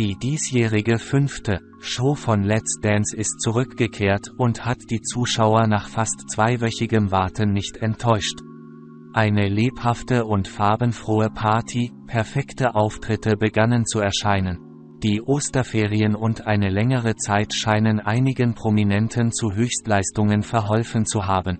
Die diesjährige fünfte Show von Let's Dance ist zurückgekehrt und hat die Zuschauer nach fast zweiwöchigem Warten nicht enttäuscht. Eine lebhafte und farbenfrohe Party, perfekte Auftritte begannen zu erscheinen. Die Osterferien und eine längere Zeit scheinen einigen Prominenten zu Höchstleistungen verholfen zu haben.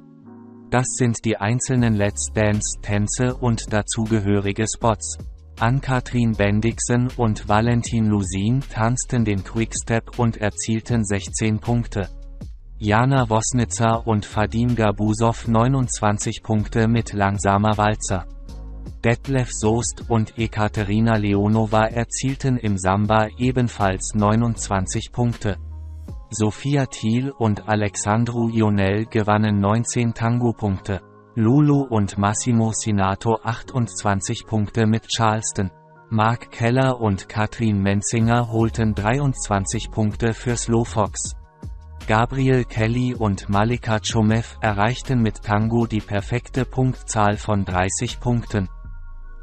Das sind die einzelnen Let's Dance-Tänze und dazugehörige Spots. Ann-Kathrin Bendixen und Valentin Lusin tanzten den Quickstep und erzielten 16 Punkte. Jana Wosnitzer und Fadim Gabusow 29 Punkte mit langsamer Walzer. Detlef Soest und Ekaterina Leonova erzielten im Samba ebenfalls 29 Punkte. Sophia Thiel und Alexandru Ionel gewannen 19 Tango-Punkte. Lulu und Massimo Sinato 28 Punkte mit Charleston. Mark Keller und Katrin Menzinger holten 23 Punkte für Slowfox. Gabriel Kelly und Malika Chomev erreichten mit Tango die perfekte Punktzahl von 30 Punkten.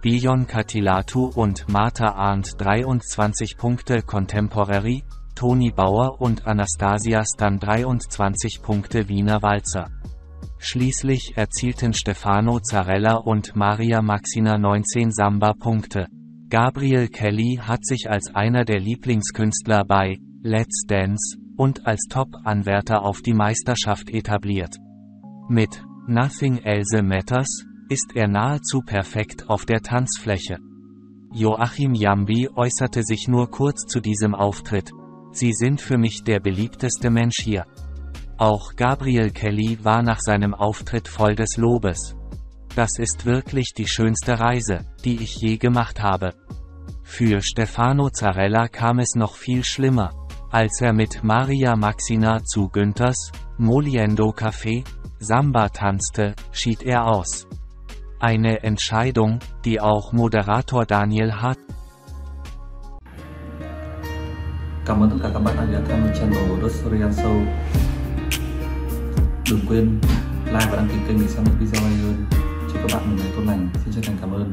Bion Katilatu und Martha Arndt 23 Punkte Contemporary, Toni Bauer und Anastasia Stan 23 Punkte Wiener Walzer. Schließlich erzielten Stefano Zarella und Maria Maxina 19 Samba-Punkte. Gabriel Kelly hat sich als einer der Lieblingskünstler bei Let's Dance und als Top-Anwärter auf die Meisterschaft etabliert. Mit Nothing Else Matters ist er nahezu perfekt auf der Tanzfläche. Joachim Jambi äußerte sich nur kurz zu diesem Auftritt. Sie sind für mich der beliebteste Mensch hier. Auch Gabriel Kelly war nach seinem Auftritt voll des Lobes. Das ist wirklich die schönste Reise, die ich je gemacht habe. Für Stefano Zarella kam es noch viel schlimmer. Als er mit Maria Maxina zu Günthers, Moliendo Café, Samba tanzte, schied er aus. Eine Entscheidung, die auch Moderator Daniel hat. Cảm ơn tất cả các bạn đã ghé thăm Show. Đừng quên like và đăng ký kênh để xem những video hay hơn. Chúc các bạn một ngày tốt lành. Xin chân thành cảm ơn.